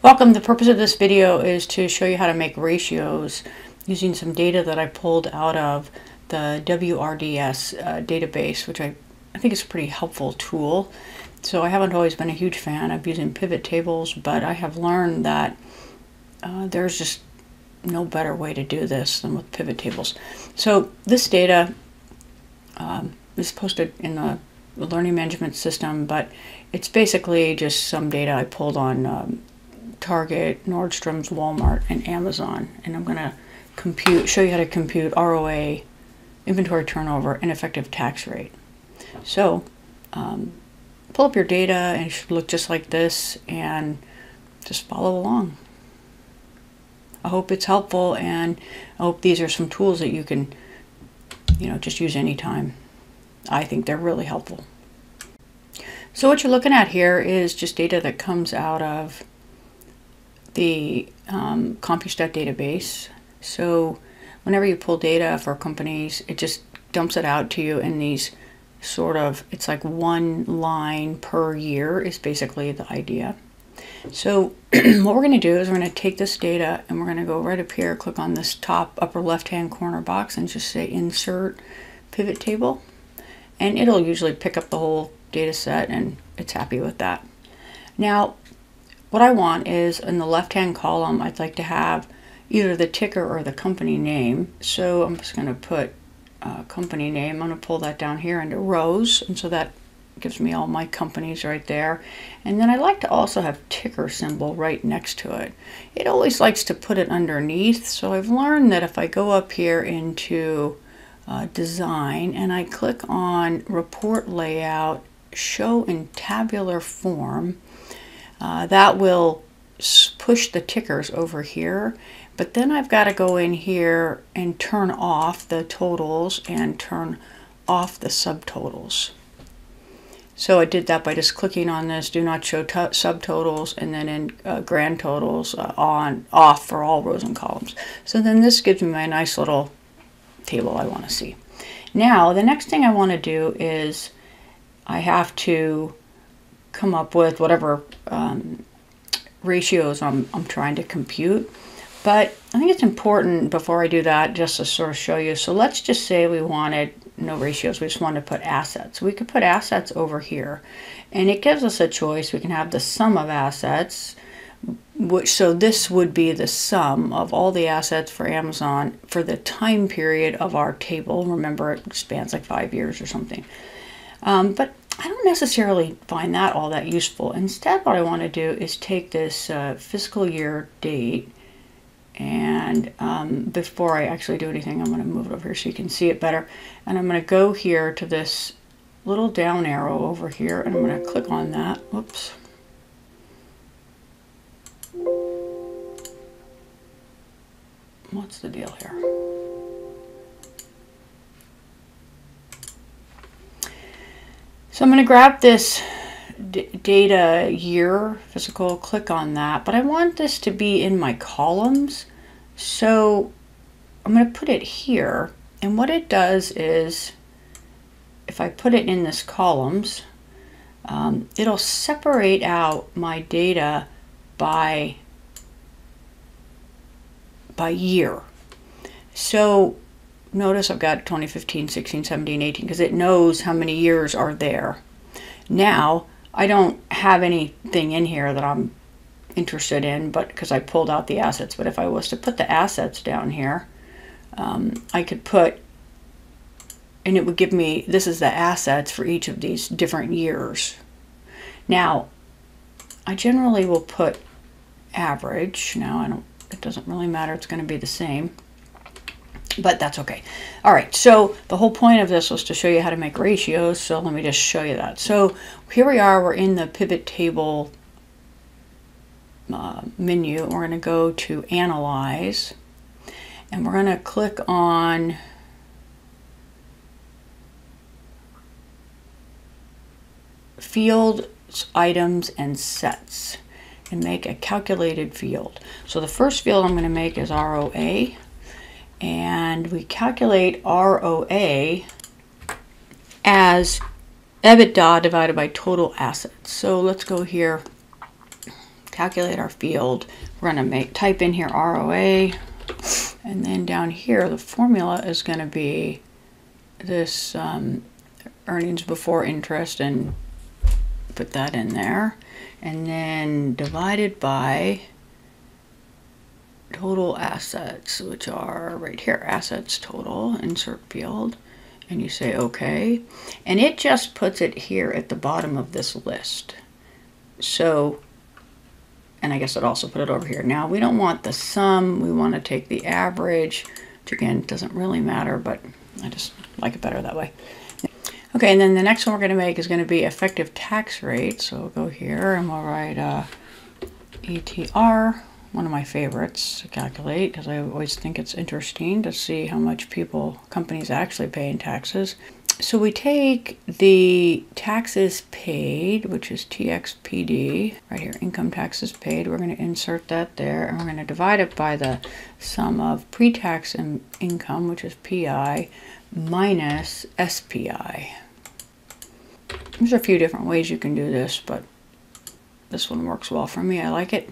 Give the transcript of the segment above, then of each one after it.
Welcome. The purpose of this video is to show you how to make ratios using some data that I pulled out of the WRDS uh, database, which I, I think is a pretty helpful tool. So I haven't always been a huge fan of using pivot tables, but I have learned that uh, there's just no better way to do this than with pivot tables. So this data um, is posted in the learning management system, but it's basically just some data I pulled on um, Target, Nordstrom's, Walmart, and Amazon. And I'm going to compute, show you how to compute ROA, inventory turnover, and effective tax rate. So um, pull up your data and it should look just like this and just follow along. I hope it's helpful and I hope these are some tools that you can, you know, just use anytime. I think they're really helpful. So what you're looking at here is just data that comes out of the um, CompuStat database. So whenever you pull data for companies, it just dumps it out to you in these sort of, it's like one line per year is basically the idea. So what we're going to do is we're going to take this data and we're going to go right up here, click on this top upper left hand corner box and just say insert pivot table. And it'll usually pick up the whole data set and it's happy with that. Now what I want is in the left-hand column, I'd like to have either the ticker or the company name. So I'm just going to put uh, company name. I'm going to pull that down here into rows. And so that gives me all my companies right there. And then I like to also have ticker symbol right next to it. It always likes to put it underneath. So I've learned that if I go up here into uh, design and I click on report layout, show in tabular form, uh, that will push the tickers over here. But then I've got to go in here and turn off the totals and turn off the subtotals. So I did that by just clicking on this, do not show subtotals, and then in uh, grand totals uh, on off for all rows and columns. So then this gives me my nice little table I want to see. Now the next thing I want to do is I have to come up with whatever um, ratios I'm, I'm trying to compute. But I think it's important before I do that just to sort of show you. So let's just say we wanted no ratios. We just wanted to put assets. We could put assets over here. And it gives us a choice. We can have the sum of assets. Which, so this would be the sum of all the assets for Amazon for the time period of our table. Remember, it spans like five years or something. Um, but I don't necessarily find that all that useful. Instead, what I want to do is take this uh, fiscal year date and um, before I actually do anything, I'm going to move it over here so you can see it better. And I'm going to go here to this little down arrow over here and I'm going to click on that. Whoops. What's the deal here? So I'm going to grab this data year fiscal, click on that, but I want this to be in my columns. So I'm going to put it here. And what it does is, if I put it in this columns, um, it'll separate out my data by, by year. So notice I've got 2015, 16, 17, 18 because it knows how many years are there. Now, I don't have anything in here that I'm interested in, but because I pulled out the assets. But if I was to put the assets down here, um, I could put, and it would give me, this is the assets for each of these different years. Now, I generally will put average. Now, I don't, it doesn't really matter. It's going to be the same but that's okay. All right, so the whole point of this was to show you how to make ratios, so let me just show you that. So here we are, we're in the pivot table uh, menu. We're going to go to Analyze, and we're going to click on Fields, Items, and Sets, and make a calculated field. So the first field I'm going to make is ROA and we calculate ROA as EBITDA divided by total assets. So let's go here, calculate our field. We're going to make type in here ROA, and then down here the formula is going to be this um, earnings before interest and put that in there. And then divided by total assets, which are right here, assets total, insert field, and you say okay. And it just puts it here at the bottom of this list. So, and I guess it also put it over here. Now we don't want the sum, we want to take the average, which again doesn't really matter, but I just like it better that way. Okay, and then the next one we're going to make is going to be effective tax rate. So we'll go here and we'll write uh, ETR one of my favorites to calculate because I always think it's interesting to see how much people, companies actually pay in taxes. So we take the taxes paid, which is TXPD, right here, income taxes paid. We're going to insert that there, and we're going to divide it by the sum of pre-tax in income, which is PI, minus SPI. There's a few different ways you can do this, but this one works well for me. I like it.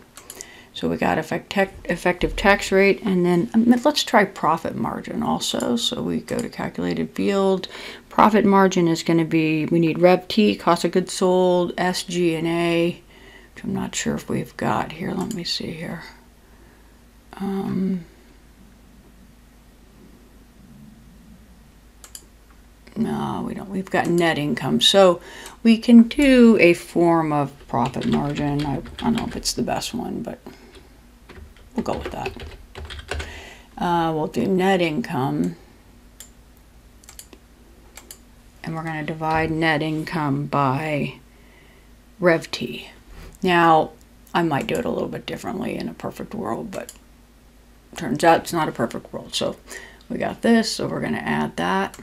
So we got effect effective tax rate, and then um, let's try profit margin also. So we go to calculated field. Profit margin is going to be, we need Rev T, cost of goods sold, SG&A, which I'm not sure if we've got here. Let me see here. Um, no, we don't. We've got net income. So we can do a form of profit margin. I, I don't know if it's the best one, but We'll go with that. Uh, we'll do net income. And we're going to divide net income by Rev T. Now, I might do it a little bit differently in a perfect world, but turns out it's not a perfect world. So we got this, so we're going to add that.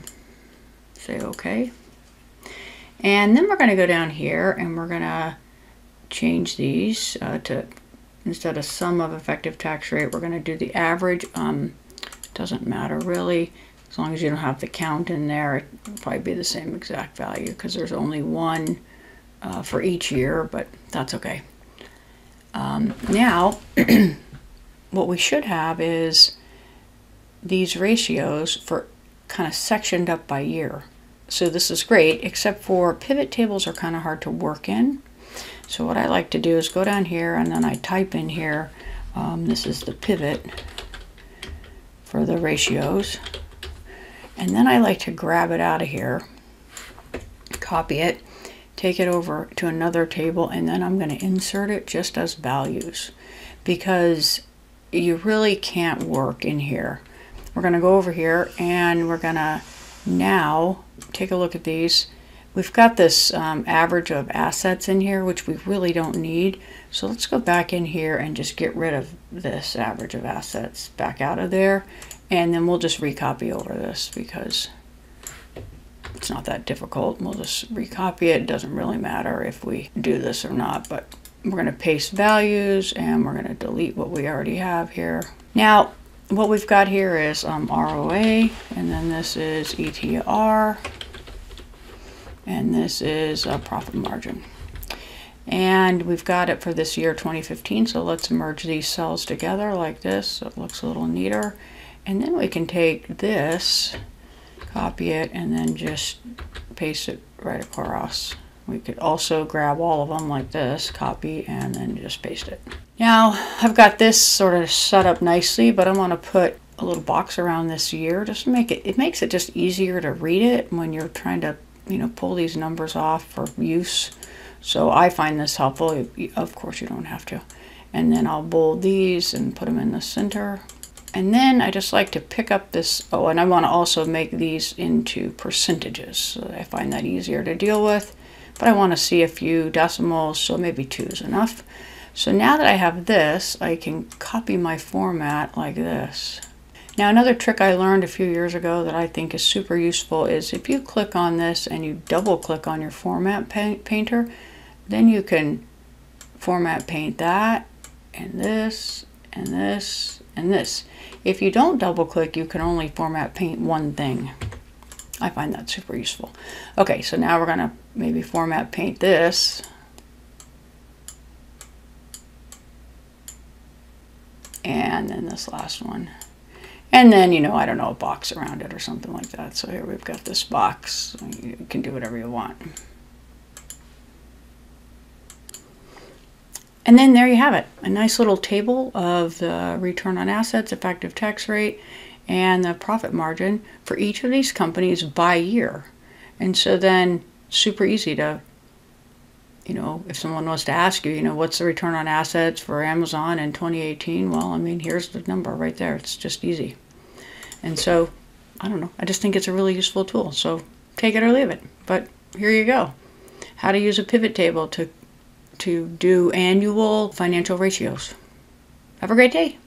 Say OK. And then we're going to go down here and we're going to change these uh, to instead of sum of effective tax rate, we're going to do the average. Um, doesn't matter really. As long as you don't have the count in there, it'll probably be the same exact value because there's only one uh, for each year, but that's okay. Um, now, what we should have is these ratios for kind of sectioned up by year. So this is great, except for pivot tables are kind of hard to work in. So what I like to do is go down here and then I type in here, um, this is the pivot for the ratios. And then I like to grab it out of here, copy it, take it over to another table, and then I'm going to insert it just as values because you really can't work in here. We're going to go over here and we're going to now take a look at these We've got this um, average of assets in here, which we really don't need. So let's go back in here and just get rid of this average of assets back out of there. And then we'll just recopy over this because it's not that difficult. We'll just recopy it. It doesn't really matter if we do this or not, but we're going to paste values and we're going to delete what we already have here. Now, what we've got here is um, ROA, and then this is ETR and this is a profit margin. And we've got it for this year 2015, so let's merge these cells together like this so it looks a little neater. And then we can take this, copy it, and then just paste it right across. We could also grab all of them like this, copy, and then just paste it. Now, I've got this sort of set up nicely, but I want to put a little box around this year just to make it, it makes it just easier to read it when you're trying to you know, pull these numbers off for use. So I find this helpful. Of course, you don't have to. And then I'll bold these and put them in the center. And then I just like to pick up this, oh, and I want to also make these into percentages. So I find that easier to deal with. But I want to see a few decimals, so maybe two is enough. So now that I have this, I can copy my format like this. Now another trick I learned a few years ago that I think is super useful is if you click on this and you double click on your format painter, then you can format paint that and this and this and this. If you don't double click, you can only format paint one thing. I find that super useful. Okay, so now we're gonna maybe format paint this. and then this last one. And then, you know, I don't know, a box around it or something like that. So here we've got this box. You can do whatever you want. And then there you have it, a nice little table of the return on assets, effective tax rate, and the profit margin for each of these companies by year. And so then super easy to, you know, if someone wants to ask you, you know, what's the return on assets for Amazon in 2018? Well, I mean, here's the number right there. It's just easy. And so, I don't know, I just think it's a really useful tool. So take it or leave it. But here you go. How to use a pivot table to to do annual financial ratios. Have a great day.